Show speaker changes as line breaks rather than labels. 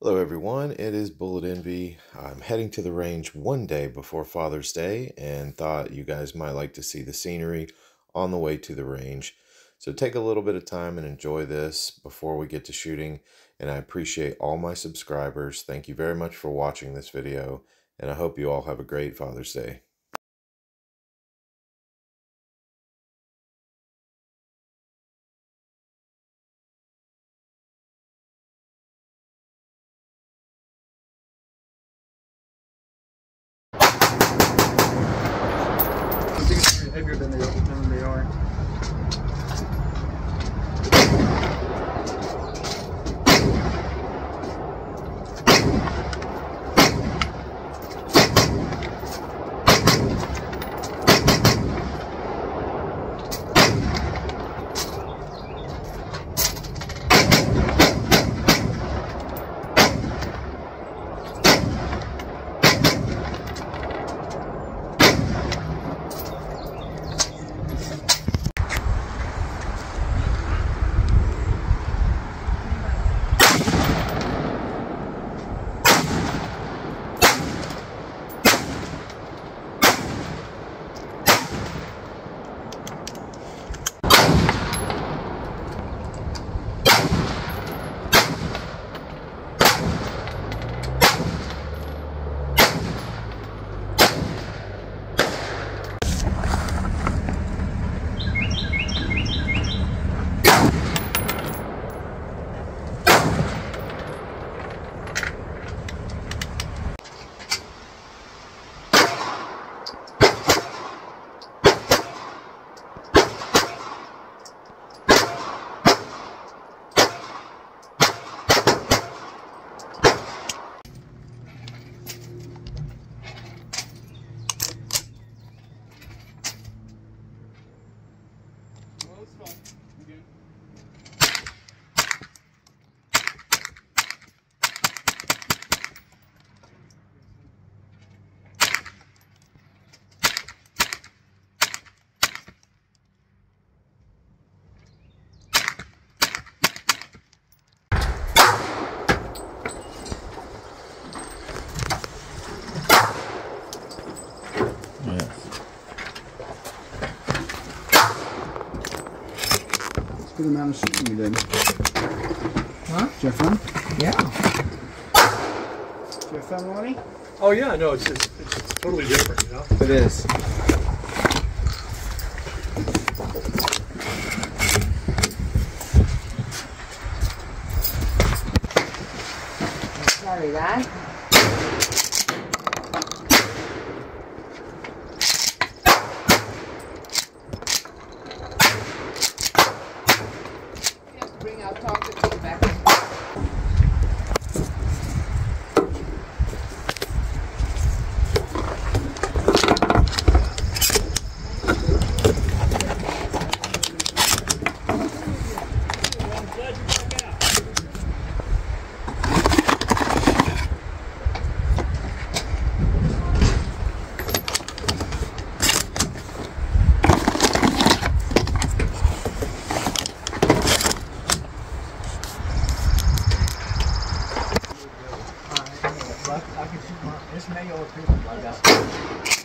Hello, everyone. It is Bullet Envy. I'm heading to the range one day before Father's Day and thought you guys might like to see the scenery on the way to the range. So take a little bit of time and enjoy this before we get to shooting. And I appreciate all my subscribers. Thank you very much for watching this video. And I hope you all have a great Father's Day.
真的有 It's a good amount of shooting you did.
Huh?
Did you have fun?
Yeah.
Did you have fun, Ronnie?
Oh yeah, no, it's, it's, it's totally different, you know.
It is.
Sorry, Dad. Bring out chocolate back.
This mayo that.